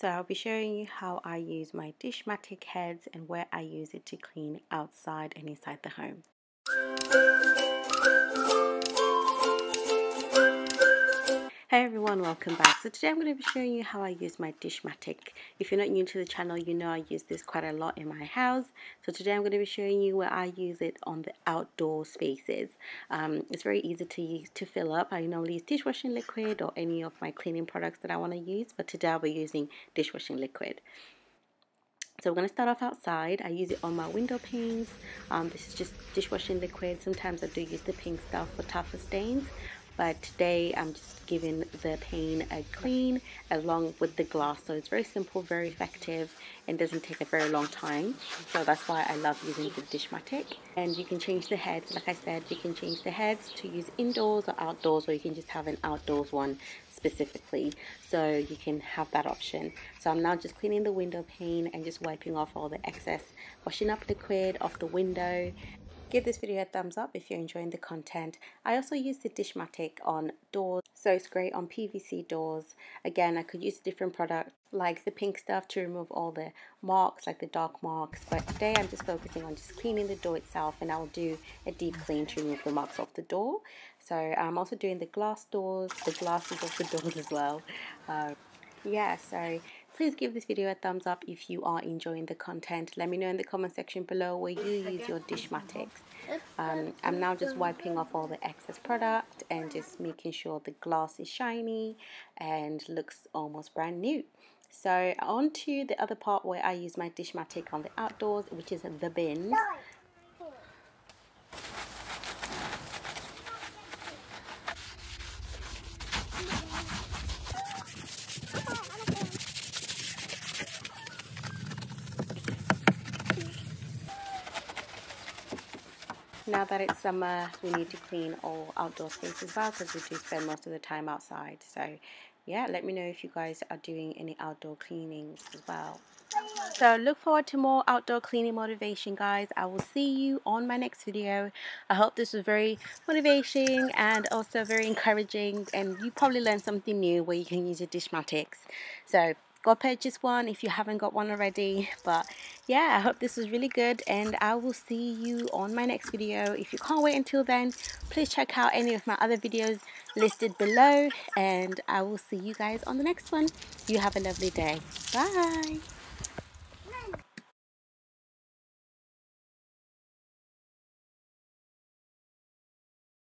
So I'll be showing you how I use my Dishmatic heads and where I use it to clean outside and inside the home. Hey everyone, welcome back. So today I'm going to be showing you how I use my Dishmatic. If you're not new to the channel, you know I use this quite a lot in my house. So today I'm going to be showing you where I use it on the outdoor spaces. Um, it's very easy to use, to fill up. I normally use dishwashing liquid or any of my cleaning products that I want to use, but today I'll be using dishwashing liquid. So we're going to start off outside. I use it on my window panes. Um, this is just dishwashing liquid. Sometimes I do use the pink stuff for tougher stains but today I'm just giving the pane a clean along with the glass. So it's very simple very effective and doesn't take a very long time. So that's why I love using the Dishmatic and you can change the heads. Like I said you can change the heads to use indoors or outdoors or you can just have an outdoors one specifically. So you can have that option. So I'm now just cleaning the window pane and just wiping off all the excess washing up liquid off the window Give this video a thumbs up if you're enjoying the content. I also use the Dishmatic on doors, so it's great on PVC doors. Again, I could use a different product like the pink stuff to remove all the marks, like the dark marks. But today I'm just focusing on just cleaning the door itself and I will do a deep clean to remove the marks off the door. So I'm also doing the glass doors, the glasses of the doors as well. Uh, yeah, so please give this video a thumbs up if you are enjoying the content. Let me know in the comment section below where you use your Dishmatics. Um, I'm now just wiping off all the excess product and just making sure the glass is shiny and looks almost brand new. So on to the other part where I use my Dishmatic on the outdoors, which is the bins. Now that it's summer, we need to clean all outdoor spaces as well because we do spend most of the time outside. So yeah, let me know if you guys are doing any outdoor cleanings as well. So look forward to more outdoor cleaning motivation guys. I will see you on my next video. I hope this was very motivating and also very encouraging and you probably learned something new where you can use your Dishmatics. So go purchase one if you haven't got one already. But yeah i hope this was really good and i will see you on my next video. If you can't wait until then please check out any of my other videos listed below and i will see you guys on the next one. You have a lovely day. Bye